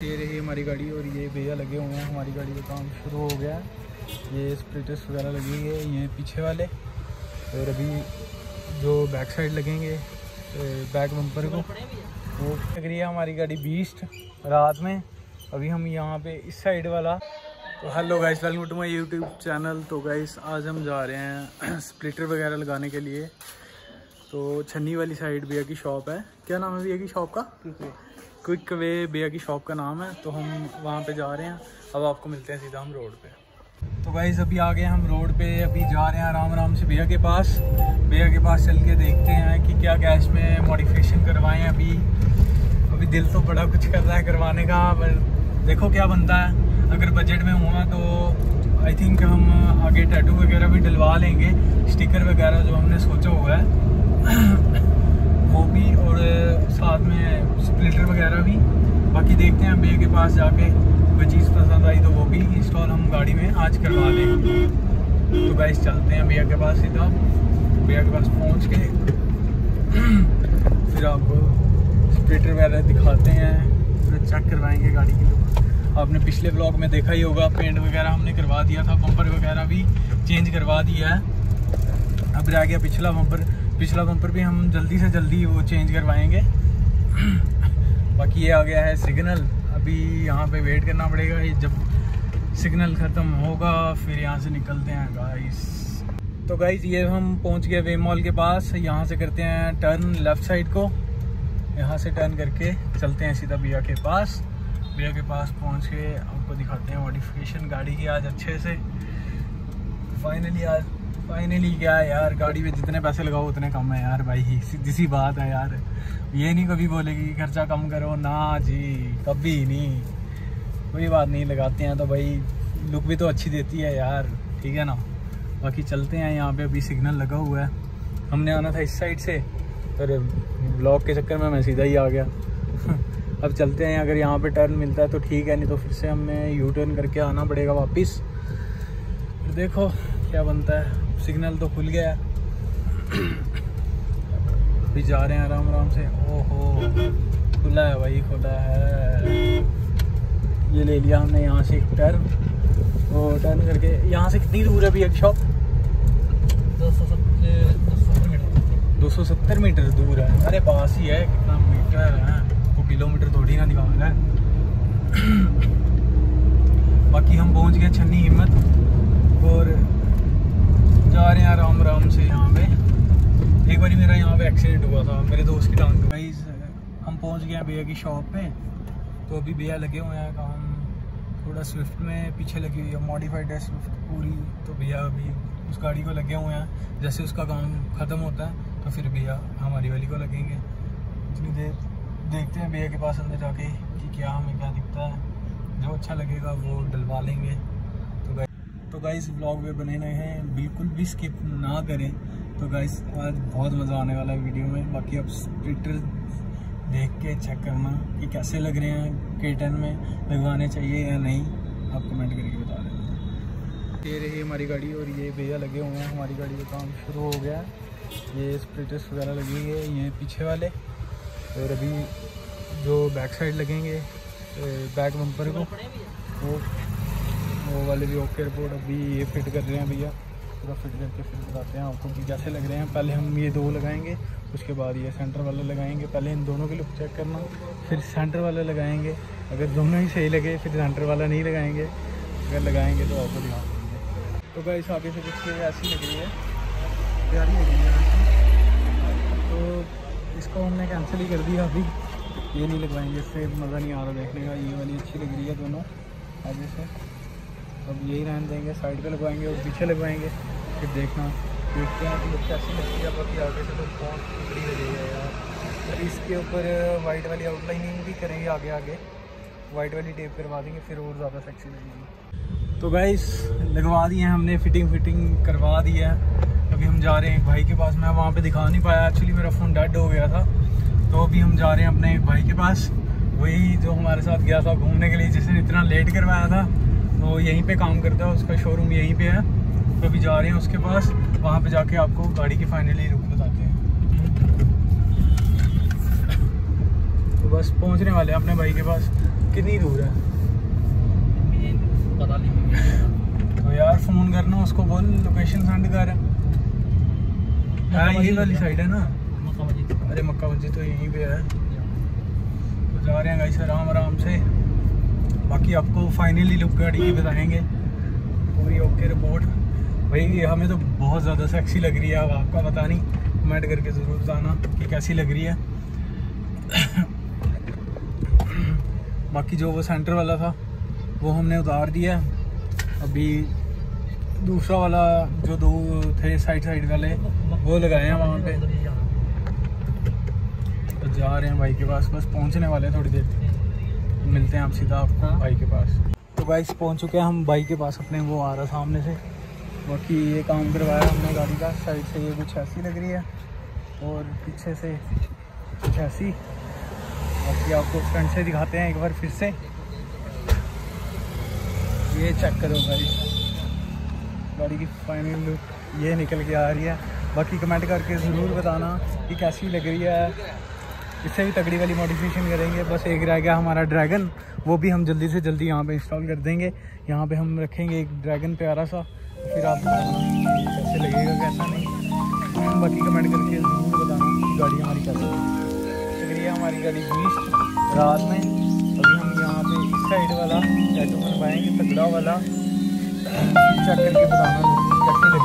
ये रही हमारी गाड़ी और ये भैया लगे हुए हैं। हमारी गाड़ी का काम शुरू हो गया। है ये स्प्लिटर्स वगैरह लगेंगे ये पीछे वाले। और अभी जो बैक साइड लगेंगे बैक बम्पर को। वो लग रही है हमारी गाड़ी बीस्ट रात में। अभी हम यहाँ पे इस साइड वाला। तो hello guys welcome to my YouTube channel तो गाइस आज हम जा रहे हैं स्प्लिटर वगैरह लगाने के लिए। तो छन्नी वाली साइड भैया की शॉप है। क्या नाम है भैया की शॉप का? क्विक वे भैया की शॉप का नाम है तो हम वहाँ पे जा रहे हैं। अब आपको मिलते हैं सीधा हम रोड पे। तो गाइज़ अभी आ गए हम रोड पे, अभी जा रहे हैं आराम आराम से भैया के पास। भैया के पास चल के देखते हैं कि क्या गैस में मॉडिफिकेशन करवाएँ अभी। अभी दिल तो बड़ा कुछ कर रहा है करवाने का, पर देखो क्या बनता है। अगर बजट में हुआ तो आई थिंक हम आगे टैटू वगैरह भी डलवा लेंगे स्टिकर वगैरह जो हमने सोचा हुआ है। वो भी और साथ में स्प्लिटर वगैरह भी। बाकी देखते हैं भैया के पास जाके, कोई चीज़ पसंद आई तो वो भी इंस्टॉल हम गाड़ी में आज करवा लें तो गाइस चलते हैं भैया के पास सीधा। भैया के पास पहुँच के फिर आपको स्प्लिटर वगैरह दिखाते हैं। फिर चेक करवाएँगे गाड़ी की आपने पिछले ब्लॉग में देखा ही होगा पेंट वगैरह हमने करवा दिया था बम्पर वगैरह भी चेंज करवा दिया है। अब रह गया पिछला बम्पर पिछला बम्पर भी हम जल्दी से जल्दी वो चेंज करवाएँगे। बाकी ये आ गया है सिग्नल अभी यहाँ पे वेट करना पड़ेगा। ये जब सिग्नल ख़त्म होगा, फिर यहाँ से निकलते हैं गाइस तो गाइस ये हम पहुँच गए वे मॉल के पास। यहाँ से करते हैं टर्न लेफ़्ट साइड को। यहाँ से टर्न करके चलते हैं सीधा भैया के पास। भैया के पास पहुँच के आपको दिखाते हैं मॉडिफिकेशन गाड़ी की आज अच्छे से। फाइनली आज फाइनली क्या यार, गाड़ी में जितने पैसे लगाओ उतने कम है यार भाई। सीधी सी बात है यार। ये नहीं कभी बोलेगी खर्चा कम करो। ना जी, कभी नहीं। कोई बात नहीं, लगाते हैं तो भाई लुक भी तो अच्छी देती है यार। ठीक है ना? बाकी चलते हैं यहाँ पे, अभी सिग्नल लगा हुआ है। हमने आना था इस साइड से, पर ब्लॉक के चक्कर में मैं सीधा ही आ गया। अब चलते हैं, अगर यहाँ पे टर्न मिलता है तो ठीक है, नहीं तो फिर से हमें यू टर्न करके आना पड़ेगा वापस। फिर देखो, क्या बनता है। सिग्नल तो खुल गया। अभी जा रहे हैं आराम आराम से। ओहो, खुला है भाई, खुला है। ये ले लिया हमने यहाँ से एक टर्न वो टर्न करके, यहाँ से कितनी दूर है अभी एक शॉप दो सौ सत्तर मीटर दूर है। अरे पास ही है, कितना मीटर है वो किलोमीटर थोड़ी ना दिखा रहा है बाकी हम पहुँच गए छन्नी हिम्मत और जा रहे हैं आराम आराम से यहाँ पे एक बार मेरा यहाँ पे एक्सीडेंट हुआ था मेरे दोस्त की टांग पे पहुँच गए हैं भैया की शॉप पे। तो अभी भैया लगे हुए हैं काम। थोड़ा स्विफ्ट में पीछे लगी हुई है मॉडिफाइड है स्विफ्ट पूरी। तो भैया अभी उस गाड़ी को लगे हुए हैं। जैसे उसका काम ख़त्म होता है तो फिर भैया हमारी वाली को लगेंगे। इतनी देर देखते हैं भैया के पास अंदर जाके कि क्या हमें क्या दिखता है। जो अच्छा लगेगा वो डलवा लेंगे। तो गाइस ब्लॉग में बने रहे हैं। बिल्कुल भी स्किप ना करें। तो गाइस आज बहुत मज़ा आने वाला है वीडियो में। बाकी आप स्प्लिटर देख के चेक करना कि कैसे लग रहे हैं के टेन में लगवाने चाहिए या नहीं, आप कमेंट करके बता दें ये रही हमारी गाड़ी और ये भैया लगे हुए हैं, हमारी गाड़ी का काम शुरू हो गया है। ये स्प्लिटर्स वगैरह लगेंगे ये पीछे वाले। और अभी जो बैक साइड लगेंगे बैक बम्पर को, वो वो वाले भी ओके रिपोर्ट अभी ये फिट कर रहे हैं भैया। पूरा फिट करके फिर बताते हैं आपको कि कैसे लग रहे हैं। पहले हम ये दो लगाएँगे, उसके बाद ये सेंटर वाले लगाएँगे। पहले इन दोनों के लुक चेक करना, फिर सेंटर वाले लगाएँगे। अगर दोनों ही सही लगे, फिर सेंटर वाला नहीं लगाएँगे। अगर लगाएँगे तो आपको दिखा देंगे। तो भाई इस आगे से कुछ ऐसी लग रही है। प्यारी लग रही है तो इसको हमने कैंसिल ही कर दिया अभी। ये नहीं लगवाएँगे इससे मज़ा नहीं आ रहा देखने का। ये वाली अच्छी लग रही है दोनों। आगे से। अब यही रहने देंगे साइड पे लगवाएँगे और पीछे लगवाएँगे। फिर देखना। देखते हैं कि कैसी लगती है बाकी आगे से तो बहुत बड़ी लगेगा यार। इसके ऊपर वाइट वाली आउटलाइनिंग भी करेंगे आगे आगे। वाइट वाली टेप करवा देंगे, फिर और ज़्यादा सेक्सी लगेगी। तो गाइस लगवा दिए हैं हमने फिटिंग फिटिंग करवा दी है। अभी हम जा रहे हैं भाई के पास। मैं वहाँ पे दिखा नहीं पाया। एक्चुअली मेरा फ़ोन डेड हो गया था। तो अभी हम जा रहे हैं अपने भाई के पास। वही जो हमारे साथ गया था घूमने के लिए, जिसने इतना लेट करवाया था। वो यहीं पे काम करता है उसका शोरूम यहीं पे है। तो अभी जा रहे हैं उसके पास वहाँ पे जाके आपको गाड़ी की फाइनली रुक बताते हैं। तो बस पहुँचने वाले हैं अपने भाई के पास। कितनी दूर है? पता नहीं। तो यार फ़ोन करना उसको बोल लोकेशन सेंड कर। हाँ यही वाली साइड है ना? मक्का मस्जिद। अरे मक्का मस्जिद तो यहीं पे है। तो जा रहे हैं गाइस आराम आराम से। बाकी आपको फाइनली लुक गाड़ी की बताएँगे। पूरी ओके रिपोर्ट भाई हमें तो बहुत ज़्यादा सेक्सी लग रही है। अब आपका पता नहीं कमेंट करके ज़रूर बताना कि कैसी लग रही है। बाकी जो वो सेंटर वाला था वो हमने उतार दिया अभी दूसरा वाला जो दो थे साइड साइड वाले वो लगाए हैं वहाँ पे। तो जा रहे हैं भाई के पास बस पहुँचने वाले हैं थोड़ी देर। मिलते हैं आप सीधा आपको भाई के पास। तो बाइक पहुँच चुके हैं हम भाई के पास अपने वो आ रहा सामने से। बाकी ये काम करवाया हमने गाड़ी का। साइड से ये कुछ ऐसी लग रही है। और पीछे से कुछ ऐसी। बाकी आपको फ्रंट से दिखाते हैं एक बार फिर से। ये चेक करो भाई। गाड़ी की फाइनल लुक ये निकल के आ रही है। बाकी कमेंट करके ज़रूर बताना कि कैसी लग रही है। इससे भी तगड़ी वाली मॉडिफिकेशन करेंगे। बस एक रह गया हमारा ड्रैगन वो भी हम जल्दी से जल्दी यहाँ पे इंस्टॉल कर देंगे। यहाँ पे हम रखेंगे एक ड्रैगन प्यारा सा। फिर आप कैसे लगेगा कैसा नहीं। हम बाकी कमेंट करके ज़रूर बताना। कि गाड़ी हमारी कैसी चलिए हमारी गाड़ी बीस रात में। अभी हम यहाँ पे इस साइड वाला टैटू बनवाएँगे, तगड़ा वाला। चेक करके बताना कैसी लग